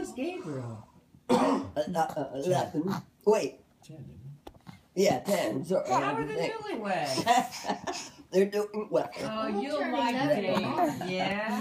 was Gabriel? uh, uh, uh, uh 11. Uh, wait. 10. Yeah, 10. Sorry. How are the newlyweds? They're doing well. Oh, you'll like Gabe. Yeah.